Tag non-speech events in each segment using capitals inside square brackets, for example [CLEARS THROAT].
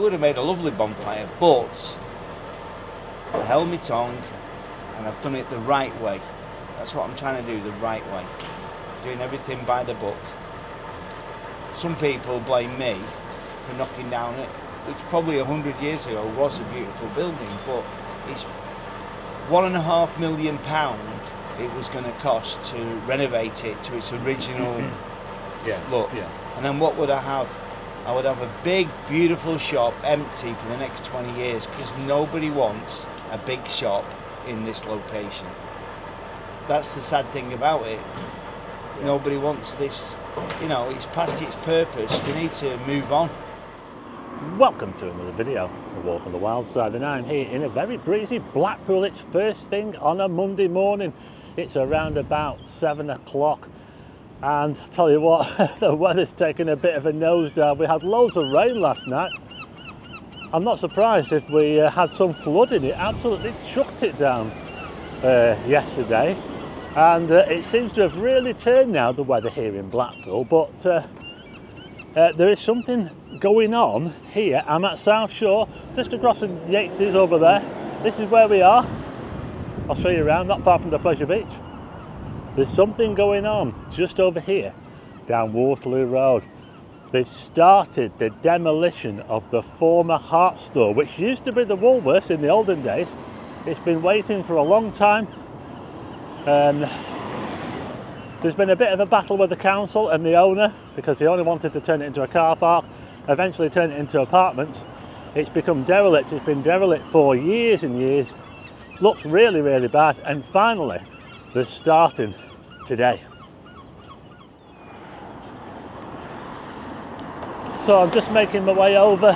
it would have made a lovely bonfire, but I held my tongue and I've done it the right way. That's what I'm trying to do, the right way. Doing everything by the book. Some people blame me for knocking down it, which probably a hundred years ago was a beautiful building, but it's one and a half million pound it was going to cost to renovate it to its original [CLEARS THROAT] Yeah. look. Yeah. And then what would I have? I would have a big, beautiful shop empty for the next 20 years because nobody wants a big shop in this location. That's the sad thing about it. Nobody wants this, you know, it's past its purpose. We need to move on. Welcome to another video of Walk on the Wild Side and I'm here in a very breezy Blackpool. It's first thing on a Monday morning. It's around about seven o'clock and tell you what, [LAUGHS] the weather's taken a bit of a nosedive. We had loads of rain last night. I'm not surprised if we uh, had some flooding. It absolutely chucked it down uh, yesterday and uh, it seems to have really turned now the weather here in Blackpool but uh, uh, there is something going on here. I'm at South Shore, just across the from Yates's over there. This is where we are. I'll show you around, not far from the Pleasure Beach. There's something going on just over here, down Waterloo Road. They've started the demolition of the former Hart store, which used to be the Woolworths in the olden days. It's been waiting for a long time. Um, there's been a bit of a battle with the council and the owner because he only wanted to turn it into a car park, eventually turn it into apartments. It's become derelict, it's been derelict for years and years. Looks really, really bad, and finally, they're starting today. So I'm just making my way over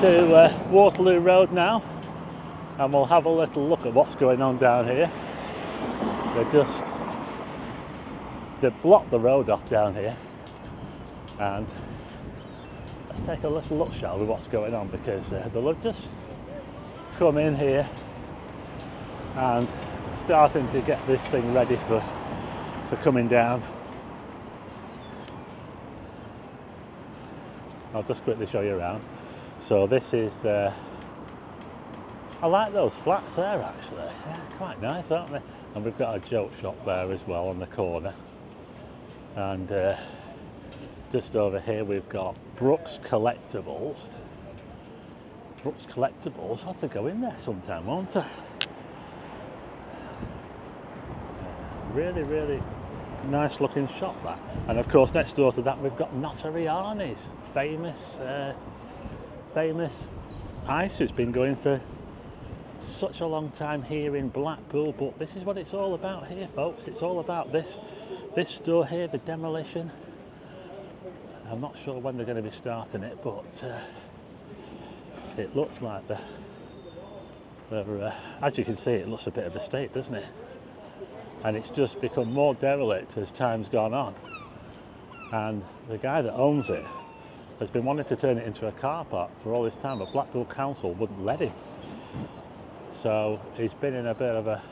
to uh, Waterloo Road now, and we'll have a little look at what's going on down here. They're just they've blocked the road off down here and let's take a little look shall we what's going on because uh, they'll just come in here and starting to get this thing ready for for coming down. I'll just quickly show you around. So this is uh, I like those flats there actually. Yeah, quite nice aren't they? And we've got a joke shop there as well on the corner. And uh, just over here we've got Brooks Collectibles. Brooks Collectibles I'll have to go in there sometime won't I really really nice looking shop that. And of course next door to that we've got Notarianni's famous uh, famous ice has been going for such a long time here in Blackpool. But this is what it's all about here folks. It's all about this this store here the demolition. I'm not sure when they're going to be starting it but uh, it looks like the they're, uh, as you can see it looks a bit of a state doesn't it and it's just become more derelict as time's gone on and the guy that owns it has been wanting to turn it into a car park for all this time but Blackpool Council wouldn't let him so he's been in a bit of a,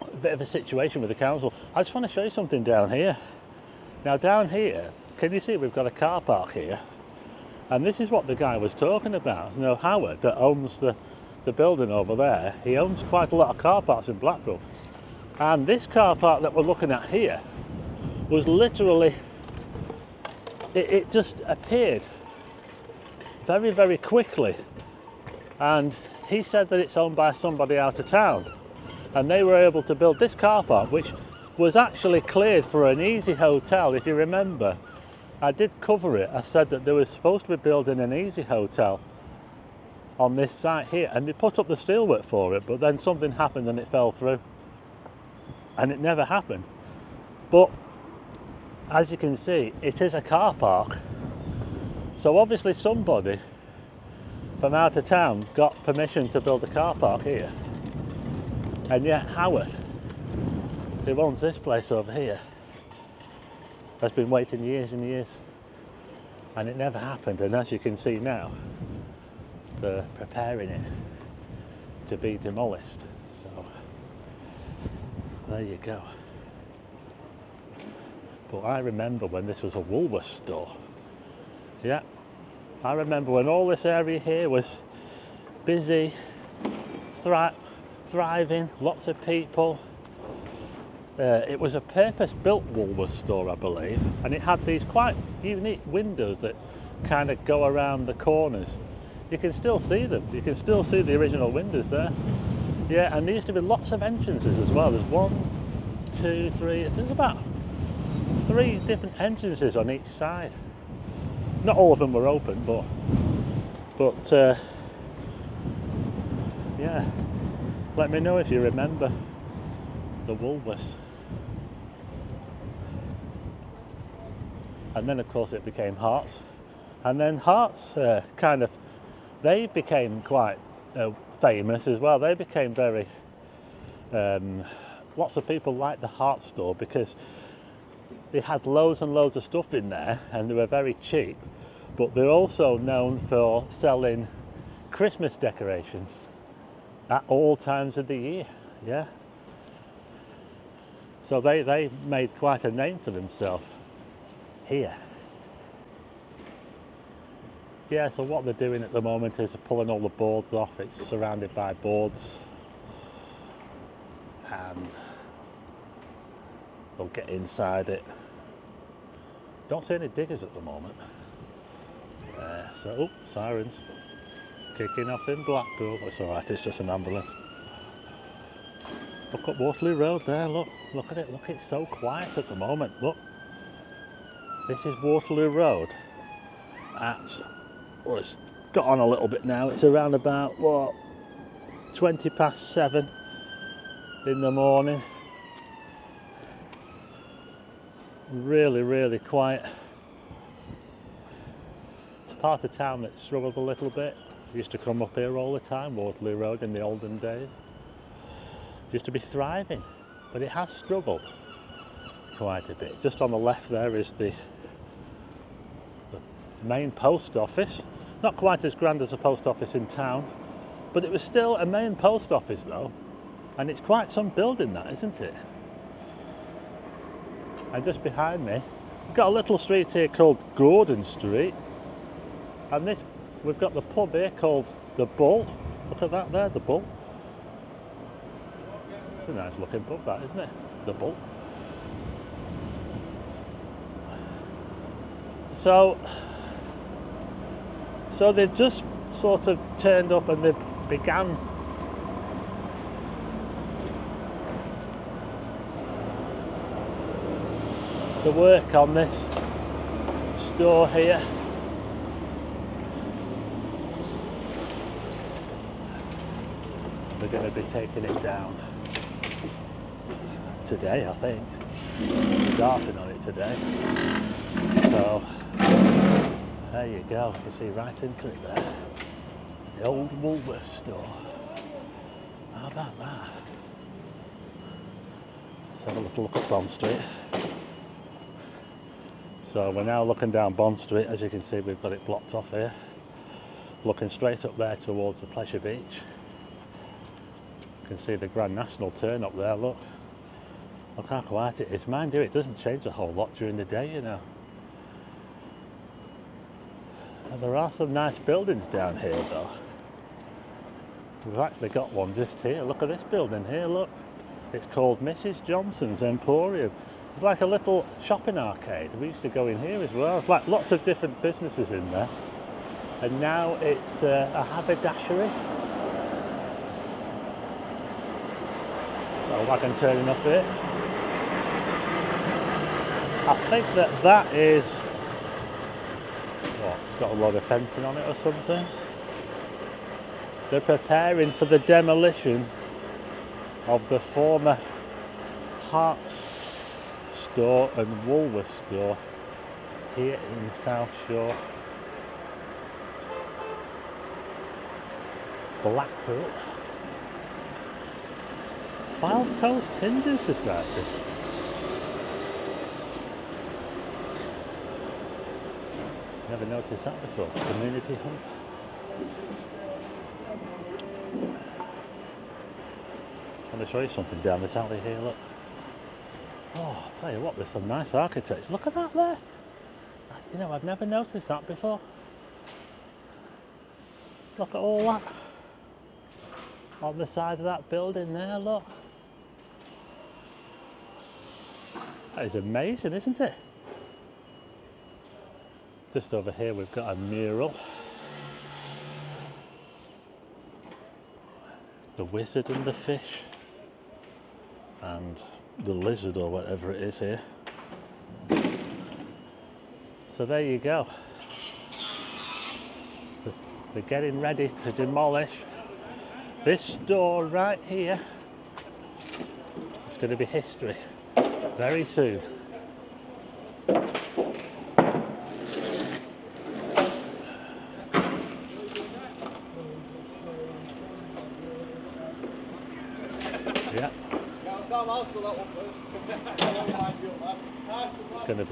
a bit of a situation with the council. I just want to show you something down here. Now down here, can you see we've got a car park here? And this is what the guy was talking about. You know, Howard that owns the, the building over there, he owns quite a lot of car parks in Blackpool. And this car park that we're looking at here was literally, it, it just appeared very, very quickly. And he said that it's owned by somebody out of town. And they were able to build this car park which was actually cleared for an easy hotel if you remember. I did cover it. I said that they were supposed to be building an easy hotel on this site here and they put up the steelwork for it but then something happened and it fell through and it never happened but as you can see it is a car park so obviously somebody from out of town got permission to build a car park here. And yet Howard, who owns this place over here, has been waiting years and years. And it never happened. And as you can see now, they're preparing it to be demolished. So there you go. But I remember when this was a Woolworths store Yeah. I remember when all this area here was busy, thri- thriving, lots of people. Uh, it was a purpose-built Woolworths store, I believe, and it had these quite unique windows that kind of go around the corners. You can still see them. You can still see the original windows there. Yeah, and there used to be lots of entrances as well. There's one, two, three. There's about three different entrances on each side. Not all of them were open, but but uh, yeah. Let me know if you remember the Woolworths. And then, of course, it became Hartes, and then Hartes uh, kind of they became quite uh, famous as well. They became very um, lots of people liked the Hartes store because they had loads and loads of stuff in there, and they were very cheap. But they're also known for selling Christmas decorations at all times of the year. Yeah. So they, they made quite a name for themselves here. Yeah, so what they're doing at the moment is pulling all the boards off. It's surrounded by boards. And they'll get inside it. Don't see any diggers at the moment. Uh, so, oh, sirens. Kicking off in Blackpool. It's alright, it's just an ambulance. Look at Waterloo Road there, look, look at it, look, it's so quiet at the moment, look. This is Waterloo Road at, well it's got on a little bit now, it's around about, what, 20 past 7 in the morning. Really, really quiet. It's a part of town that struggled a little bit. Used to come up here all the time, Waterloo Road in the olden days used to be thriving, but it has struggled quite a bit. Just on the left there is the, the main post office. Not quite as grand as a post office in town, but it was still a main post office though, and it's quite some building that, isn't it? And just behind me, we've got a little street here called Gordon Street, and this we've got the pub here called the Bull. Look at that there, the Bull. It's a nice looking pub that, isn't it? The Bull. So, so they've just sort of turned up and they began the work on this store here. They're going to be taking it down today, I think. Starting on it today. There you go. You can see right into it there. The old Woolworths store. How about that? Let's have a little look at Bond Street. So we're now looking down Bond Street. As you can see, we've got it blocked off here. Looking straight up there towards the Pleasure Beach. You can see the Grand National turn up there, look. Look how quiet it is. Mind you, it doesn't change a whole lot during the day, you know. There are some nice buildings down here, though. We've actually got one just here. Look at this building here, look. It's called Mrs. Johnson's Emporium. It's like a little shopping arcade. We used to go in here as well. Like lots of different businesses in there. And now it's uh, a haberdashery. Got a wagon turning up here. I think that that is what? It's got a lot of fencing on it or something. They're preparing for the demolition of the former Hartes store and Woolworths store here in South Shore. Blackpool. Fylde Coast Hindu Society Never noticed that before. Community hub. Trying to show you something down this alley here, look. Oh, I'll tell you what, there's some nice architecture. Look at that there. You know, I've never noticed that before. Look at all that on the side of that building there, look. That is amazing, isn't it? Just over here we've got a mural. The wizard and the fish. And the lizard or whatever it is here. So there you go. They're getting ready to demolish this store right here. It's going to be history very soon.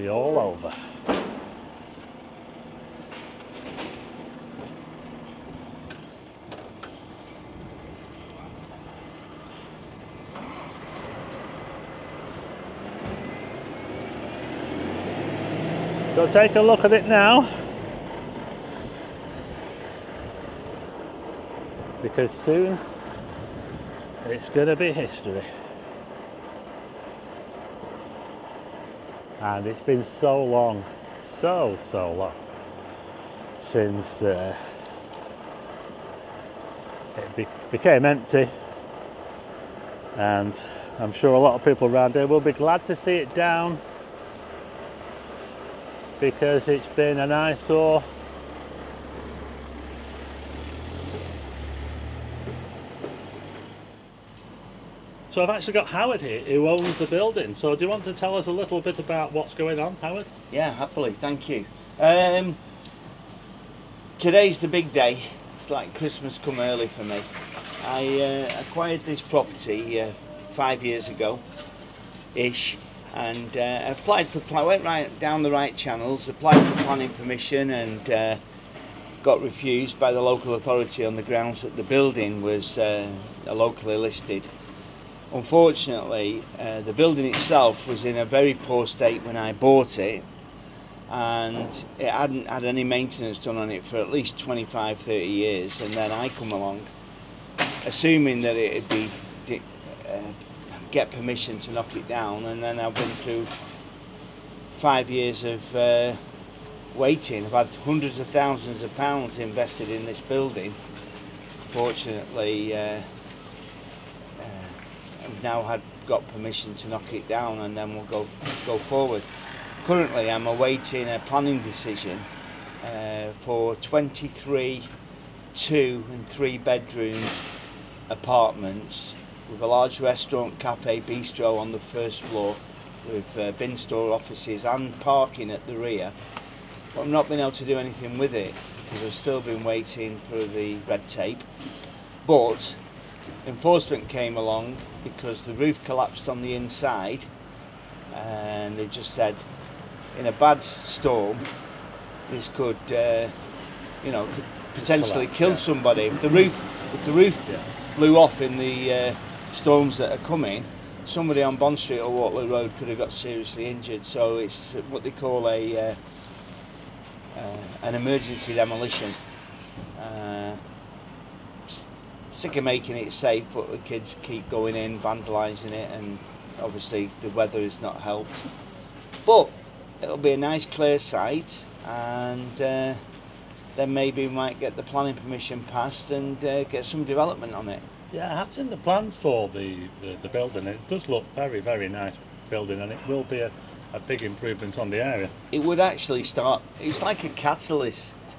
Be all over. So take a look at it now. Because soon it's going to be history. And it's been so long, so, so long since uh, it be became empty. And I'm sure a lot of people around here will be glad to see it down because it's been an eyesore So I've actually got Howard here who owns the building. So do you want to tell us a little bit about what's going on, Howard? Yeah, happily, thank you. Um, today's the big day. It's like Christmas come early for me. I uh, acquired this property uh, five years ago, ish, and uh, applied for. I went right down the right channels, applied for planning permission, and uh, got refused by the local authority on the grounds that the building was uh, locally listed. Unfortunately, uh, the building itself was in a very poor state when I bought it, and it hadn't had any maintenance done on it for at least 25 30 years. And then I come along, assuming that it'd be uh, get permission to knock it down, and then I've been through five years of uh, waiting. I've had hundreds of thousands of pounds invested in this building. Fortunately, uh, I've now had got permission to knock it down, and then we'll go go forward. Currently, I'm awaiting a planning decision uh, for 23 two and three bedroomed apartments with a large restaurant, cafe, bistro on the first floor with uh, bin store offices and parking at the rear. But I've not been able to do anything with it because I've still been waiting for the red tape. But enforcement came along because the roof collapsed on the inside and they just said in a bad storm this could uh, you know could potentially Collapse, kill yeah. somebody if the roof if the roof Yeah. blew off in the uh, storms that are coming somebody on Bond Street or Waterloo Road could have got seriously injured so it's what they call a uh, uh, an emergency demolition sick of making it safe, but the kids keep going in, vandalising it, and obviously the weather has not helped. But it'll be a nice clear site, and uh, then maybe we might get the planning permission passed and uh, get some development on it. Yeah, I've seen the plans for the, the, the building. It does look very, very nice building and it will be a, a big improvement on the area. It would actually start, it's like a catalyst,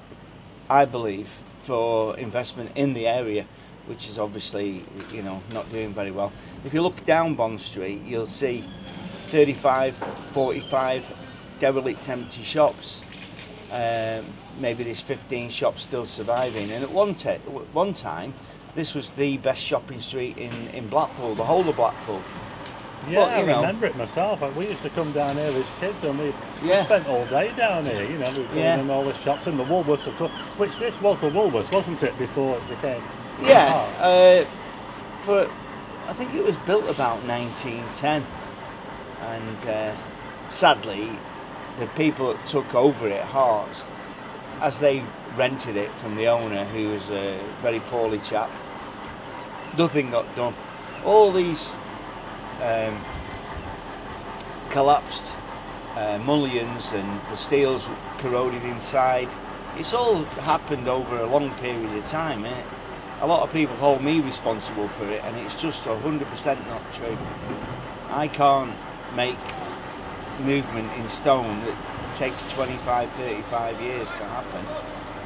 I believe, for investment in the area, which is obviously, you know, not doing very well. If you look down Bond Street, you'll see 35, 45 derelict empty shops. Um, maybe there's 15 shops still surviving. And at one, te- one time, this was the best shopping street in, in Blackpool, the whole of Blackpool. Yeah, Well, I know- remember it myself. Uh, We used to come down here as kids and we, we Yeah. spent all day down here, you know, we were Yeah. in all the shops and the Woolworths, of course, which this was a Woolworths, wasn't it, before it became... Yeah, Oh. uh, for I think it was built about 1910, and uh, sadly, the people that took over it, Hartes, as they rented it from the owner, who was a very poorly chap, nothing got done. All these um, collapsed uh, mullions and the steel's corroded inside. It's all happened over a long period of time. Eh? A lot of people hold me responsible for it, and it's just 100% not true. I can't make movement in stone that takes 25, 35 years to happen,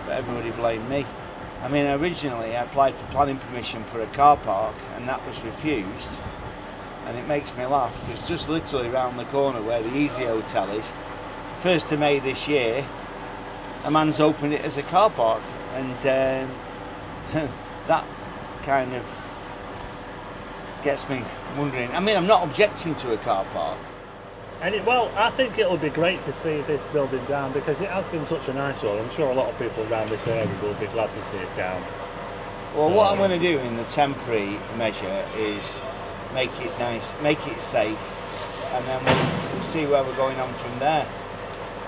but everybody blame me. I mean, originally I applied for planning permission for a car park, and that was refused and it makes me laugh because just literally around the corner where the Easy Hotel is, first of May this year, a man's opened it as a car park, and um, [LAUGHS] that kind of gets me wondering. I mean, I'm not objecting to a car park. And it, well, I think it'll be great to see this building down because it has been such a nice one. I'm sure a lot of people around this area will be glad to see it down. Well, so, what I'm going to um, do in the temporary measure is make it nice, make it safe, and then we'll, we'll see where we're going on from there.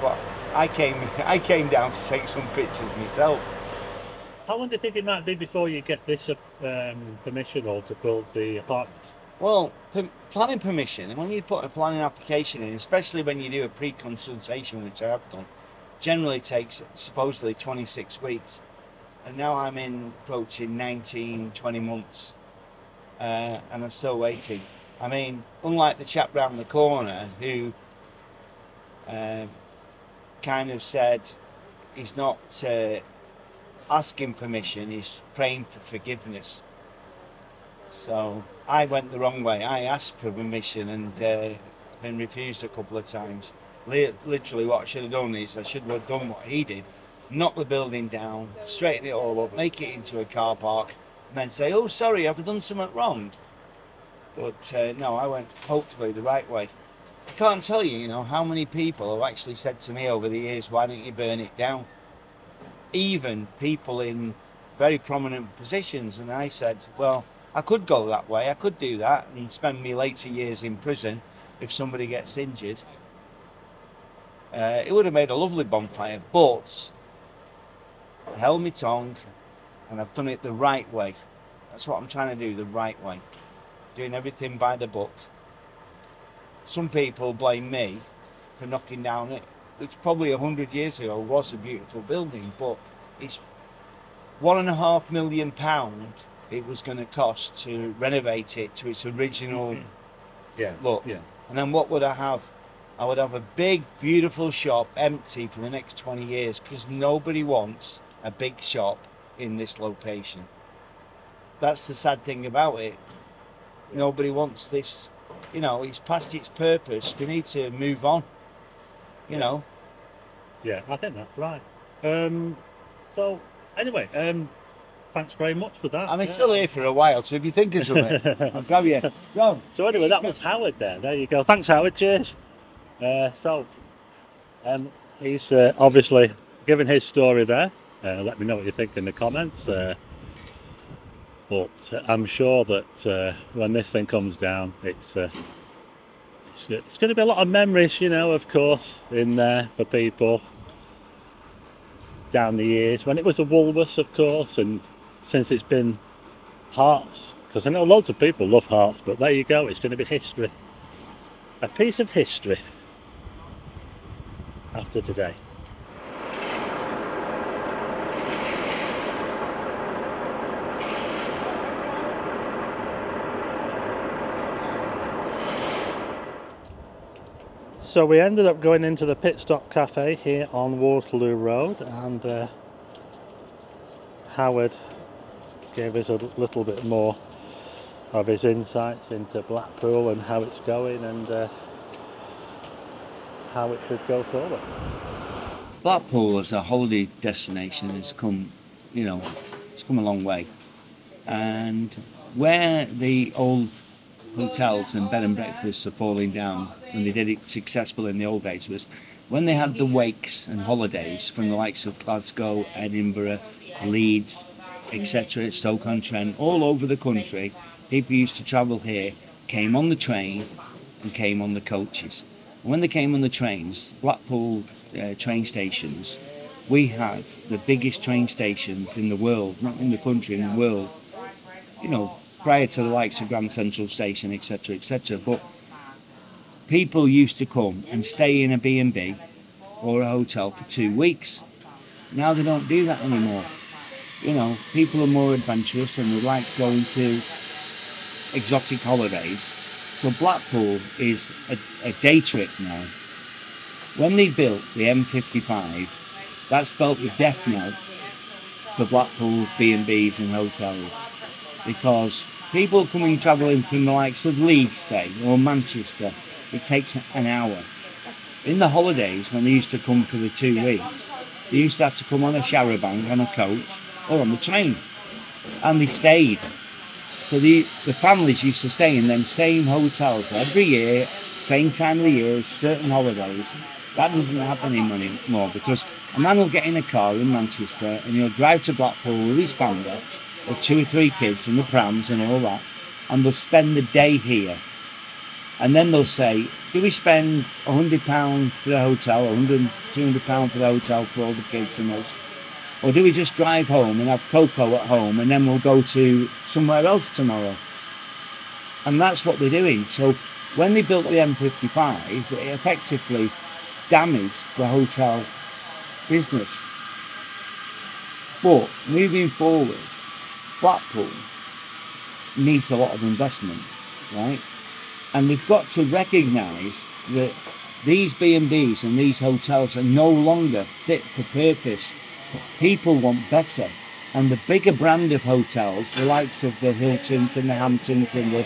But I came, [LAUGHS] I came down to take some pictures myself. How long do you think it might be before you get this um, permission or to build the apartments? Well, planning permission, when you put a planning application in, especially when you do a pre-consultation, which I have done, generally takes supposedly 26 weeks. And now I'm in approaching 19, 20 months uh, and I'm still waiting. I mean, unlike the chap round the corner who uh, kind of said he's not uh, asking permission, he's praying for forgiveness. So I went the wrong way. I asked for permission and uh, been refused a couple of times. Literally, what I should have done is I should have done what he did knock the building down, straighten it all up, make it into a car park, and then say, oh, sorry, I've done something wrong? But uh, no, I went hopefully the right way. I can't tell you, you know, how many people have actually said to me over the years, why don't you burn it down? Even people in very prominent positions. And I said, well, I could go that way, I could do that and spend me later years in prison if somebody gets injured. Uh, it would have made a lovely bonfire, but I held my tongue and I've done it the right way. That's what I'm trying to do, the right way. Doing everything by the book. Some people blame me for knocking down it, which probably a hundred years ago was a beautiful building, but it's one and a half million pound it was going to cost to renovate it to its original mm-hmm. yeah, look. Yeah. And then what would I have? I would have a big, beautiful shop empty for the next 20 years because nobody wants a big shop in this location. That's the sad thing about it. Nobody wants this. You know, it's past its purpose. We need to move on. You know. Yeah, I think that's right. Um, so, anyway, um, thanks very much for that. I'm yeah. still here for a while, so if you think of something, [LAUGHS] I'll grab you. John. So anyway, that was Howard there. There you go. Thanks, Howard. Cheers. Uh, so, um, he's uh, obviously given his story there. Uh, let me know what you think in the comments. Uh, but uh, I'm sure that uh, when this thing comes down, it's, uh, it's it's going to be a lot of memories, you know, of course, in there for people down the years. When it was a Woolworths, of course, and since it's been Hartes, because I know loads of people love Hartes, but there you go, it's going to be history. A piece of history after today. So we ended up going into the Pit Stop Cafe here on Waterloo Road and uh, Howard gave us a little bit more of his insights into Blackpool and how it's going and uh, how it should go forward. Blackpool as a holiday destination has come, you know, it's come a long way. And where the old hotels and bed and breakfasts are falling down when they did it successful in the old days was when they had the wakes and holidays from the likes of Glasgow, Edinburgh, Leeds, etc., Stoke-on-Trent, all over the country, people used to travel here, came on the train and came on the coaches. And when they came on the trains, Blackpool uh, train stations, we had the biggest train stations in the world, not in the country, in the world. You know, prior to the likes of Grand Central Station, etc., etc. But people used to come and stay in a B&B or a hotel for two weeks. Now they don't do that anymore. You know, people are more adventurous and they like going to exotic holidays. So Blackpool is a, a day trip now. When they built the M55, that spelt the death knell for Blackpool B&Bs and hotels because people coming travelling from the likes of Leeds, say, or Manchester, it takes an hour. In the holidays, when they used to come for the two weeks, they used to have to come on a charabanc, on a coach, or on the train. And they stayed. So the, the families used to stay in them same hotels every year, same time of the year, certain holidays. That doesn't happen anymore because a man will get in a car in Manchester and he'll drive to Blackpool with his family of two or three kids and the prams and all that, and they'll spend the day here. And then they'll say, do we spend £100 for the hotel, 100 £200 for the hotel for all the kids and us? Or do we just drive home and have cocoa at home and then we'll go to somewhere else tomorrow? And that's what they're doing. So when they built the M55, it effectively damaged the hotel business. But moving forward, Blackpool needs a lot of investment, right? And we've got to recognise that these B&Bs and these hotels are no longer fit for purpose. People want better. And the bigger brand of hotels, the likes of the Hiltons and the Hamptons and the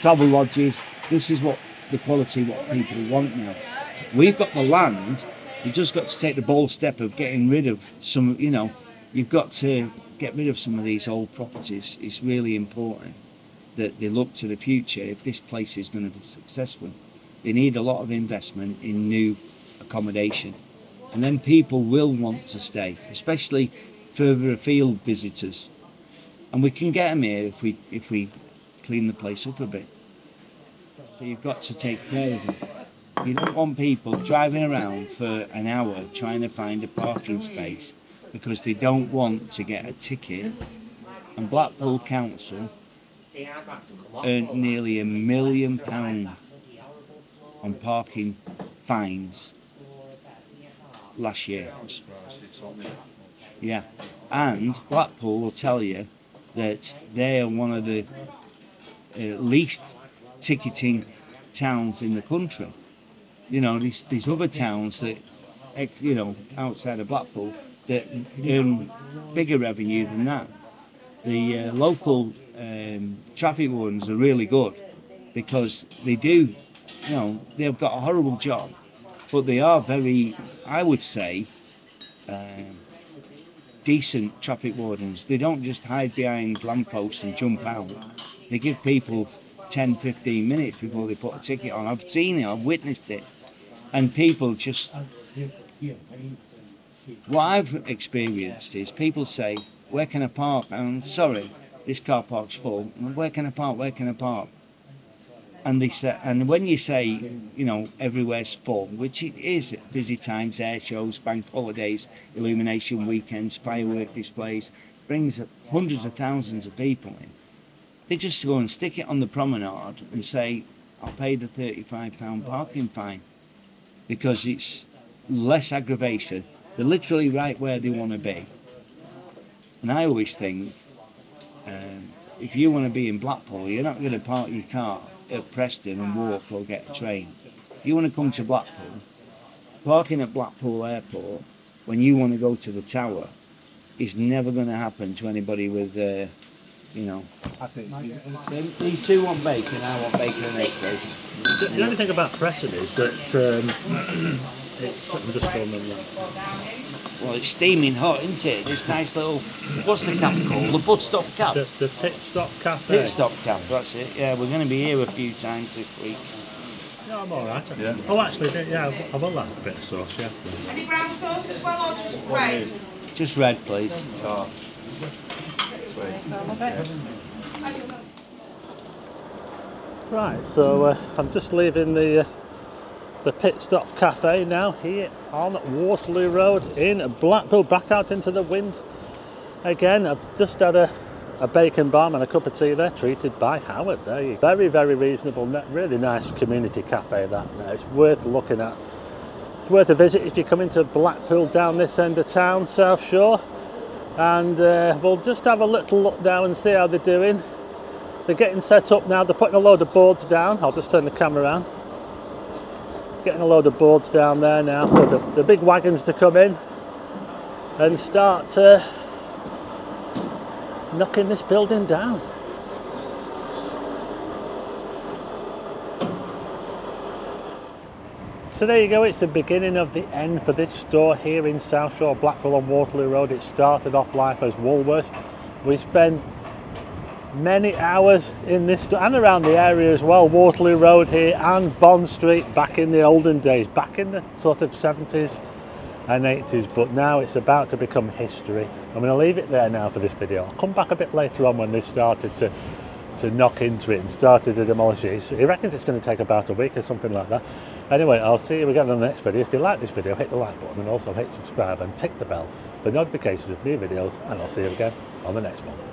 travel lodges, this is what the quality what people want now. We've got the land, you've just got to take the bold step of getting rid of some, you know, you've got to get rid of some of these old properties. It's really important that they look to the future if this place is going to be successful. They need a lot of investment in new accommodation. And then people will want to stay, especially further afield visitors. And we can get them here if we, if we clean the place up a bit. So you've got to take care of them. You don't want people driving around for an hour trying to find a parking space because they don't want to get a ticket. And Blackpool Council earned nearly a million pounds on parking fines last year. Yeah, and Blackpool will tell you that they are one of the uh, least ticketing towns in the country. You know, these, these other towns that, you know, outside of Blackpool, that earn bigger revenue than that. The uh, local um, traffic wardens are really good because they do, you know, they've got a horrible job, but they are very, I would say, um, decent traffic wardens. They don't just hide behind lampposts and jump out. They give people 10, 15 minutes before they put a ticket on. I've seen it, I've witnessed it. And people just. What I've experienced is people say, Where can I park? I'm sorry, this car park's full. Where can I park? Where can I park? And they say, and when you say, you know, everywhere's full, which it is at busy times, air shows, bank holidays, illumination weekends, firework displays, brings hundreds of thousands of people in. They just go and stick it on the promenade and say, I'll pay the £35 parking fine because it's less aggravation. They're literally right where they want to be. And I always think um, if you want to be in Blackpool, you're not going to park your car at Preston and walk or get a train. If you want to come to Blackpool, parking at Blackpool Airport when you want to go to the tower is never going to happen to anybody with, uh, you know. I think These two want bacon, I want bacon and eggs. the, the only thing about Preston is that um, it's, I'm just filming that. Well, it's steaming hot, isn't it? This nice little, what's the cap called? The Budstop cap? The, the Pit Stop Cafe. Pit stop cap, that's it. Yeah, we're going to be here a few times this week. No, I'm alright. Yeah. Oh, actually, yeah, I will like a bit of sauce, yeah. Any brown sauce as well or just red? Just red, please. Right, so uh, I'm just leaving the uh, the Pit Stop Cafe now here on Waterloo Road in Blackpool. Back out into the wind again. I've just had a, a bacon bomb and a cup of tea there, treated by Howard. There. Very, very reasonable, really nice community cafe that now. It's worth looking at. It's worth a visit if you come into Blackpool down this end of town, South Shore. And uh, we'll just have a little look down and see how they're doing. They're getting set up now. They're putting a load of boards down. I'll just turn the camera around. Getting a load of boards down there now for the, the big wagons to come in and start uh, knocking this building down. So there you go, it's the beginning of the end for this store here in South Shore, Blackpool on Waterloo Road. It started off life as Woolworths. We spent many hours in this and around the area as well, Waterloo Road here and Bond Street back in the olden days, back in the sort of 70s and 80s, but now it's about to become history. I'm going to leave it there now for this video. I'll come back a bit later on when this started to to knock into it and started to demolish it. He reckons it's going to take about a week or something like that. Anyway, I'll see you again on the next video. If you like this video, hit the like button and also hit subscribe and tick the bell for notifications of new videos and I'll see you again on the next one.